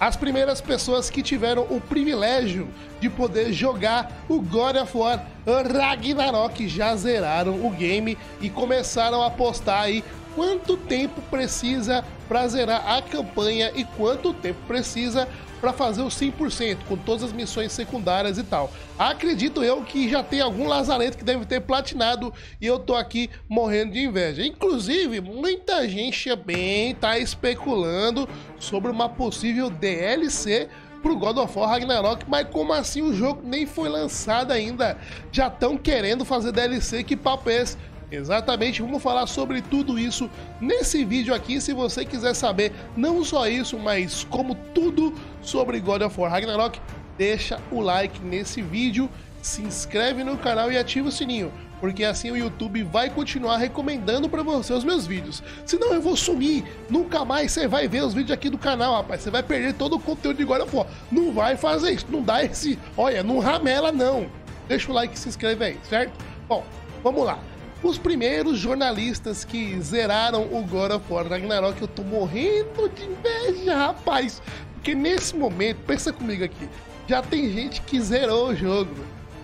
as primeiras pessoas que tiveram o privilégio de poder jogar o God of War Ragnarok já zeraram o game e começaram a postar aí quanto tempo precisa para zerar a campanha e quanto tempo precisa para fazer o 100%, com todas as missões secundárias e tal. Acredito eu que já tem algum lazarento que deve ter platinado e eu tô aqui morrendo de inveja. Inclusive, muita gente também tá especulando sobre uma possível DLC pro God of War Ragnarok, mas como assim o jogo nem foi lançado ainda? Já estão querendo fazer DLC, que papo é esse? Exatamente, vamos falar sobre tudo isso nesse vídeo aqui. Se você quiser saber não só isso, mas como tudo sobre God of War Ragnarok, deixa o like nesse vídeo, se inscreve no canal e ativa o sininho, porque assim o YouTube vai continuar recomendando para você os meus vídeos. Senão eu vou sumir, nunca mais você vai ver os vídeos aqui do canal, rapaz. Você vai perder todo o conteúdo de God of War. Não vai fazer isso, não dá esse, olha, não ramela não. Deixa o like e se inscreve aí, certo? Bom, vamos lá. Os primeiros jornalistas que zeraram o God of War Ragnarok, eu tô morrendo de inveja, rapaz. Porque nesse momento, pensa comigo aqui, já tem gente que zerou o jogo,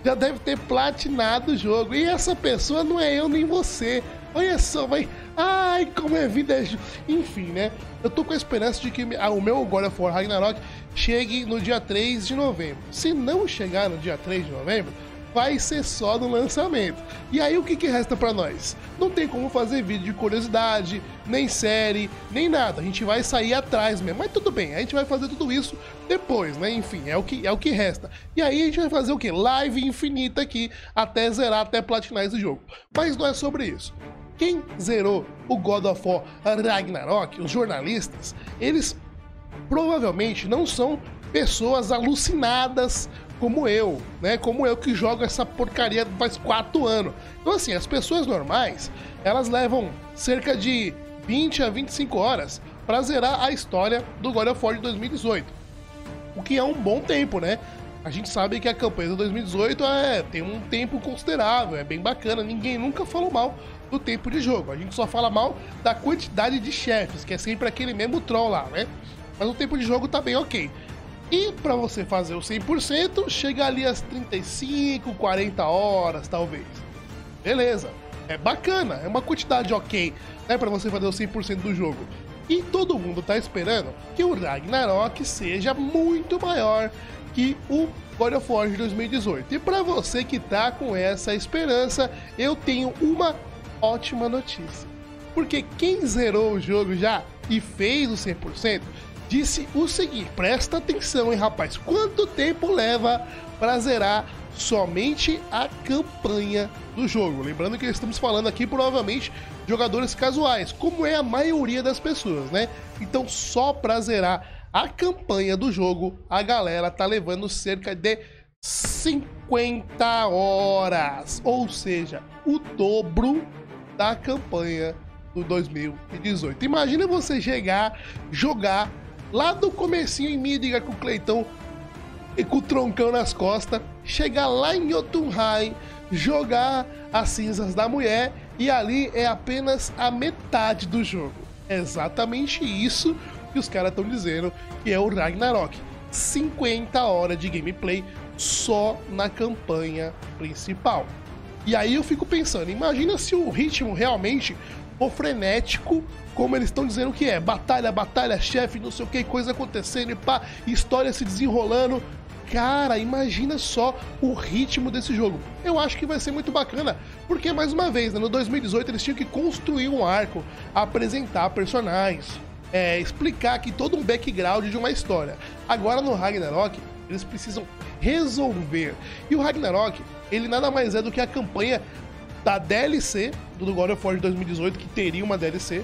já deve ter platinado o jogo. E essa pessoa não é eu nem você. Olha só, vai. Ai, como é vida. Enfim, né? Eu tô com a esperança de que o meu God of War Ragnarok chegue no dia 3 de novembro. Se não chegar no dia 3 de novembro, vai ser só no lançamento. E aí o que, que resta para nós? Não tem como fazer vídeo de curiosidade, nem série, nem nada. A gente vai sair atrás mesmo. Mas tudo bem, a gente vai fazer tudo isso depois, né? Enfim, é o que, é o que resta. E aí a gente vai fazer o que? Live infinita aqui até zerar, até platinar esse jogo. Mas não é sobre isso. Quem zerou o God of War Ragnarok, os jornalistas, eles provavelmente não são pessoas alucinadas como eu, né? Como eu que jogo essa porcaria faz quatro anos. Então, assim, as pessoas normais, elas levam cerca de 20 a 25 horas para zerar a história do God of War de 2018. O que é um bom tempo, né? A gente sabe que a campanha de 2018 é, tem um tempo considerável, é bem bacana, ninguém nunca falou mal do tempo de jogo. A gente só fala mal da quantidade de chefes, que é sempre aquele mesmo troll lá, né? Mas o tempo de jogo tá bem ok. E para você fazer o 100%, chega ali às 35, 40 horas, talvez. Beleza. É bacana, é uma quantidade ok, né, para você fazer o 100% do jogo. E todo mundo tá esperando que o Ragnarok seja muito maior que o God of War de 2018. E para você que tá com essa esperança, eu tenho uma ótima notícia. Porque quem zerou o jogo já e fez o 100%, disse o seguinte: presta atenção, hein, rapaz. Quanto tempo leva para zerar somente a campanha do jogo? Lembrando que estamos falando aqui provavelmente jogadores casuais, como é a maioria das pessoas, né? Então, só para zerar a campanha do jogo, a galera tá levando cerca de 50 horas, ou seja, o dobro da campanha do 2018. Imagina você chegar, jogar lá do comecinho em Midgar com o Cleitão e com o troncão nas costas, chegar lá em Jotunheim, jogar as cinzas da mulher e ali é apenas a metade do jogo. É exatamente isso que os caras estão dizendo que é o Ragnarok. 50 horas de gameplay só na campanha principal. E aí eu fico pensando, imagina se o ritmo realmente for frenético como eles estão dizendo que é. Batalha, batalha, chefe, não sei o que, coisa acontecendo e pá, história se desenrolando. Cara, imagina só o ritmo desse jogo. Eu acho que vai ser muito bacana, porque mais uma vez, né, no 2018 eles tinham que construir um arco, apresentar personagens, é, explicar aqui todo um background de uma história. Agora no Ragnarok, eles precisam resolver. E o Ragnarok, ele nada mais é do que a campanha da DLC do God of War de 2018, que teria uma DLC,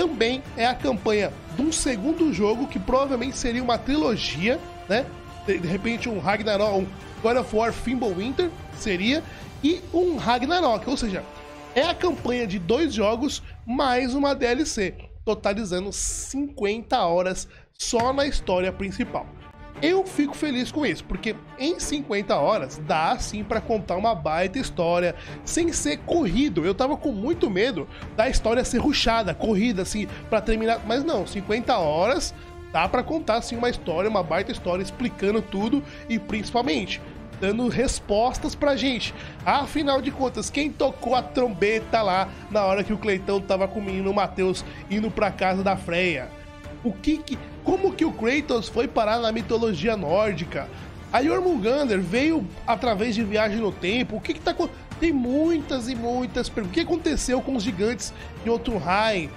também é a campanha de um segundo jogo que provavelmente seria uma trilogia, né? De, de repente um Ragnarok, um God of War Fimbulwinter seria e um Ragnarok, ou seja, é a campanha de dois jogos mais uma DLC, totalizando 50 horas só na história principal. Eu fico feliz com isso, porque em 50 horas dá sim para contar uma baita história sem ser corrido. Eu tava com muito medo da história ser ruchada, corrida assim, para terminar, mas não, 50 horas dá para contar assim uma história, uma baita história explicando tudo e principalmente dando respostas pra gente. Afinal de contas, quem tocou a trombeta lá na hora que o Cleitão tava com o menino Matheus indo pra casa da Freya? O que, que como que o Kratos foi parar na mitologia nórdica? A Jormungandr veio através de viagem no tempo. O que que tá tem muitas e muitas perguntas. O que aconteceu com os gigantes de Jotunheim?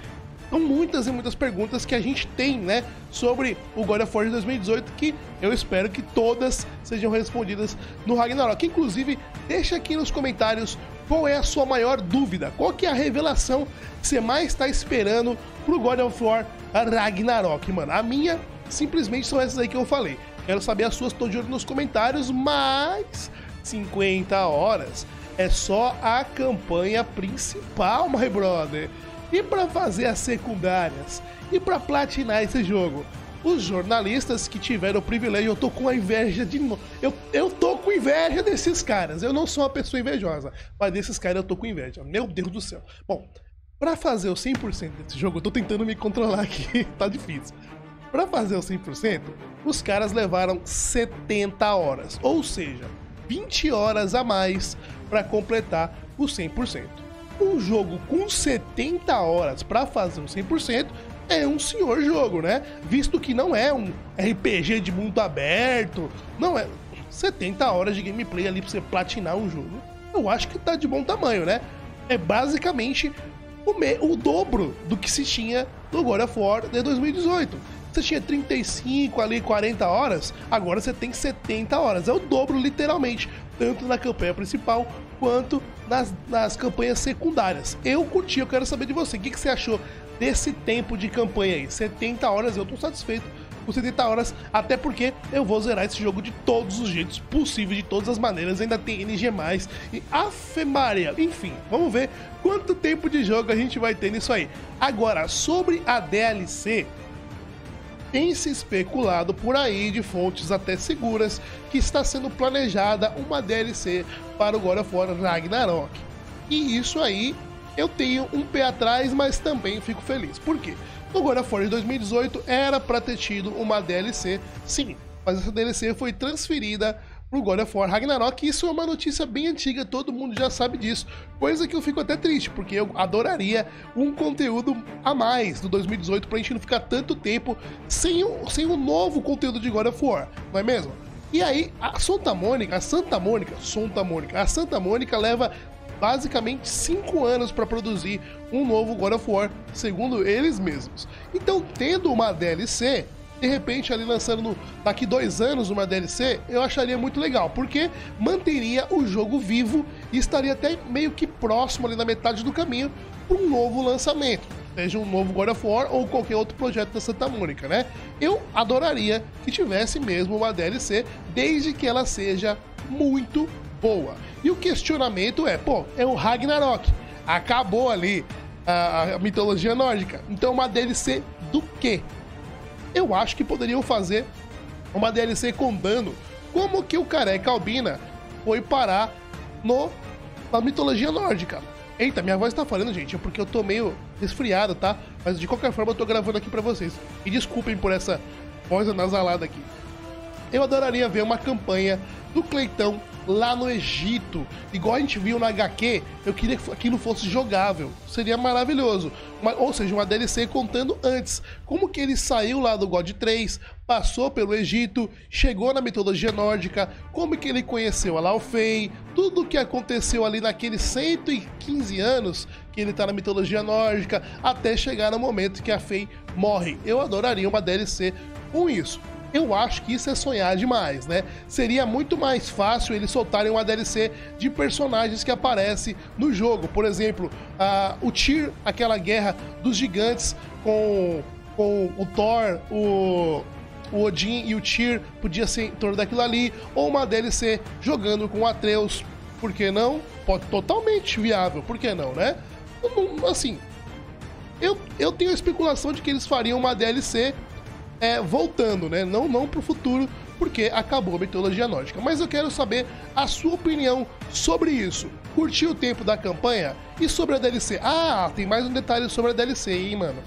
São muitas e muitas perguntas que a gente tem, né, sobre o God of War de 2018 que eu espero que todas sejam respondidas no Ragnarok. Inclusive, deixa aqui nos comentários qual é a sua maior dúvida, qual que é a revelação que você mais está esperando pro God of War Ragnarok, mano. A minha simplesmente são essas aí que eu falei. Quero saber as suas, tô de olho nos comentários, mas 50 horas é só a campanha principal, my brother. E para fazer as secundárias e para platinar esse jogo, os jornalistas que tiveram o privilégio, eu tô com a inveja de. Eu, eu tô com inveja desses caras. Eu não sou uma pessoa invejosa, mas desses caras eu tô com inveja. Meu Deus do céu. Bom, para fazer o 100% desse jogo, eu tô tentando me controlar aqui, tá difícil. Para fazer o 100%, os caras levaram 70 horas, ou seja, 20 horas a mais para completar o 100%. Um jogo com 70 horas para fazer o 100% é um senhor jogo, né? Visto que não é um RPG de mundo aberto, não é 70 horas de gameplay ali para você platinar um jogo. Eu acho que tá de bom tamanho, né? É basicamente o, me, o dobro do que se tinha no God of War de 2018. Você tinha 35 ali, 40 horas, agora você tem 70 horas. É o dobro, literalmente, tanto na campanha principal quanto nas, nas campanhas secundárias. Eu curti, eu quero saber de você. O que, que você achou desse tempo de campanha aí? 70 horas, eu tô satisfeito com 70 horas, até porque eu vou zerar esse jogo de todos os jeitos possíveis, de todas as maneiras. Ainda tem NG, e Afemaria. Enfim, vamos ver quanto tempo de jogo a gente vai ter nisso aí. Agora, sobre a DLC tem se especulado por aí, de fontes até seguras, que está sendo planejada uma DLC para o God of War Ragnarok. E isso aí eu tenho um pé atrás, mas também fico feliz. Por quê? No God of War de 2018 era para ter tido uma DLC, sim, mas essa DLC foi transferida pro God of War Ragnarok. Isso é uma notícia bem antiga, todo mundo já sabe disso. Coisa que eu fico até triste, porque eu adoraria um conteúdo a mais do 2018 pra gente não ficar tanto tempo sem um, sem um novo conteúdo de God of War, não é mesmo? E aí, a Santa Mônica, a Santa Mônica, Santa Mônica, a Santa Mônica leva basicamente 5 anos para produzir um novo God of War, segundo eles mesmos. Então, tendo uma DLC, de repente ali lançando daqui dois anos uma DLC, eu acharia muito legal, porque manteria o jogo vivo e estaria até meio que próximo ali na metade do caminho para um novo lançamento. Seja um novo God of War ou qualquer outro projeto da Santa Mônica, né? Eu adoraria que tivesse mesmo uma DLC, desde que ela seja muito boa. E o questionamento é, pô, é o Ragnarok. Acabou ali a, a mitologia nórdica. Então uma DLC do quê? Eu acho que poderiam fazer uma DLC contando como que o careca albina foi parar no, na mitologia nórdica. Eita, minha voz tá falando, gente, é porque eu tô meio resfriado, tá? Mas de qualquer forma eu tô gravando aqui para vocês. E desculpem por essa voz anasalada aqui. Eu adoraria ver uma campanha do Cleitão lá no Egito. Igual a gente viu na HQ, eu queria que aquilo fosse jogável. Seria maravilhoso. Uma, ou seja, uma DLC contando antes. Como que ele saiu lá do God 3, passou pelo Egito, chegou na mitologia nórdica, como que ele conheceu a Laufey, tudo o que aconteceu ali naqueles 115 anos que ele tá na mitologia nórdica, até chegar no momento que a Fei morre. Eu adoraria uma DLC com isso eu acho que isso é sonhar demais, né? Seria muito mais fácil eles soltarem uma DLC de personagens que aparecem no jogo. Por exemplo, uh, o Tyr, aquela guerra dos gigantes com, com o Thor, o, o Odin e o Tyr, podia ser em torno daquilo ali. Ou uma DLC jogando com o Atreus, por que não? Pode totalmente viável, por que não, né? Assim, eu, eu tenho a especulação de que eles fariam uma DLC é, voltando, né? Não, não pro futuro, porque acabou a mitologia nórdica. Mas eu quero saber a sua opinião sobre isso. Curtiu o tempo da campanha? E sobre a DLC? Ah, tem mais um detalhe sobre a DLC, hein, mano?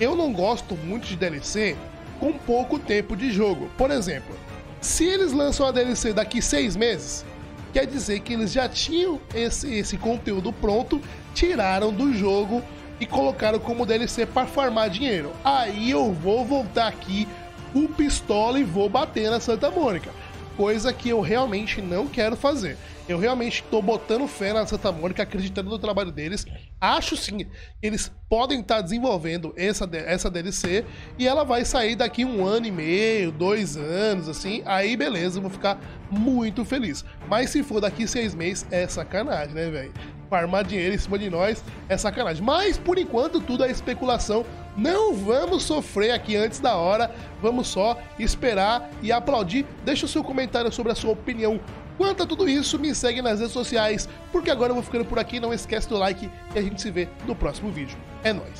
eu não gosto muito de DLC com pouco tempo de jogo. Por exemplo, se eles lançam a DLC daqui seis meses, quer dizer que eles já tinham esse, esse conteúdo pronto, tiraram do jogo e colocaram como DLC para farmar dinheiro. Aí eu vou voltar aqui o pistola e vou bater na Santa Mônica. Coisa que eu realmente não quero fazer. Eu realmente estou botando fé na Santa Mônica, acreditando no trabalho deles. Acho sim que eles podem estar tá desenvolvendo essa, essa DLC e ela vai sair daqui um ano e meio, dois anos, assim. Aí beleza, eu vou ficar muito feliz. Mas se for daqui seis meses, é sacanagem, né, velho? Farmar dinheiro em cima de nós é sacanagem. Mas por enquanto tudo é especulação. Não vamos sofrer aqui antes da hora. Vamos só esperar e aplaudir. Deixa o seu comentário sobre a sua opinião Quanto a tudo isso, me segue nas redes sociais, porque agora eu vou ficando por aqui. Não esquece do like e a gente se vê no próximo vídeo. É nóis!